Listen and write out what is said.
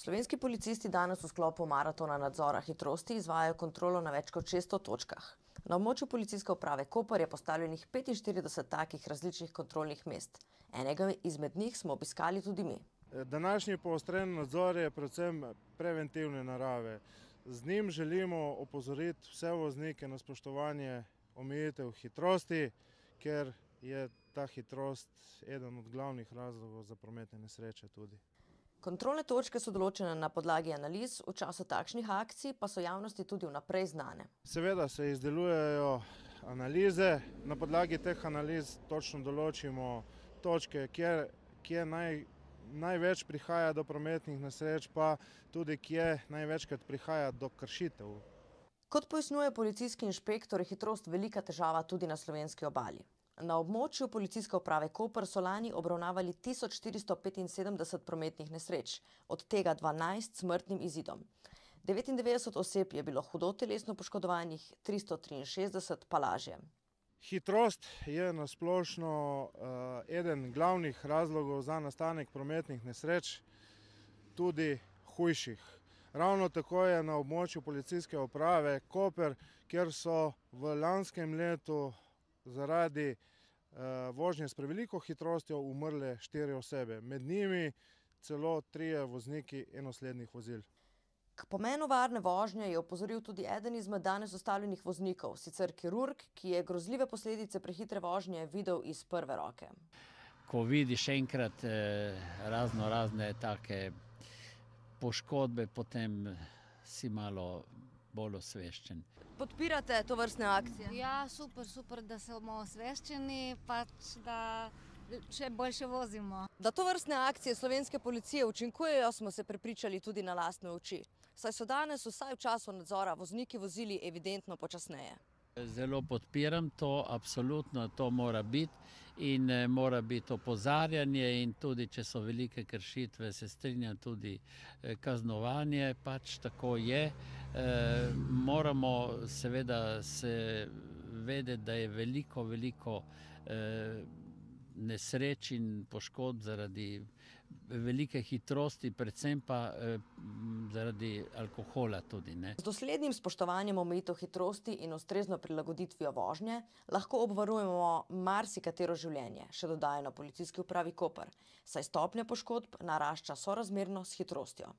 Slovenski policisti danes v sklopu maratona nadzora hitrosti izvajajo kontrolo na več kot 600 točkah. Na območju policijske uprave Koper je postavljenih 45 takih različnih kontrolnih mest. Enega izmed njih smo obiskali tudi mi. Današnji poostren nadzor je predvsem preventivne narave. Z njim želimo opozoriti vse voznike na spoštovanje omejitev hitrosti, ker je ta hitrost eden od glavnih razlogov za prometne nesreče tudi. Kontrolne točke so določene na podlagi analiz, v času takšnih akcij pa so javnosti tudi vnaprej znane. Seveda se izdelujejo analize, na podlagi teh analiz točno določimo točke, kjer, kje naj, največ prihaja do prometnih nesreč, pa tudi kje največkrat prihaja do kršitev. Kot pojasnjuje policijski inšpektor, je hitrost velika težava tudi na slovenski obali. Na območju policijske uprave Koper so lani obravnavali tisoč štiristo petinsedemdeset prometnih nesreč, od tega dvanajst s smrtnim izidom. Devetindevetdeset oseb je bilo hudo telesno poškodovanih, tristo triinšestdeset pa lažje. Hitrost je na splošno, eden glavnih razlogov za nastanek prometnih nesreč, tudi hujših. Ravno tako je na območju policijske uprave Koper, kjer so v lanskem letu zaradi, vožnje s preveliko hitrostjo umrle štiri osebe. Med njimi celo trije vozniki enoslednih vozil. K pomenu varne vožnje je opozoril tudi eden izmed danes ustavljenih voznikov, sicer kirurg, ki je grozljive posledice prehitre vožnje videl iz prve roke. Ko vidiš enkrat, raznorazne take poškodbe, potem si malo bolj osveščen. Podpirate tovrstne akcije? Ja, super, super, da smo osveščeni, pač da še boljše vozimo. Da tovrstne akcije slovenske policije učinkujejo, smo se prepričali tudi na lastne oči. Saj so danes vsaj v času nadzora vozniki vozili evidentno počasneje. Zelo podpiram to, absolutno to mora biti. In, mora biti opozarjanje in tudi če so velike kršitve, se strinjam, tudi, kaznovanje, pač tako je. moramo seveda se vedeti, da je veliko, veliko, nesreč in poškodb zaradi velike hitrosti, predvsem pa, zaradi alkohola tudi, ne. Z doslednim spoštovanjem omejitev hitrosti in ustrezno prilagoditvijo vožnje lahko obvarujemo marsikatero življenje, še dodajajo na Policijski upravi Koper. Saj stopnja poškodb narašča sorazmerno s hitrostjo.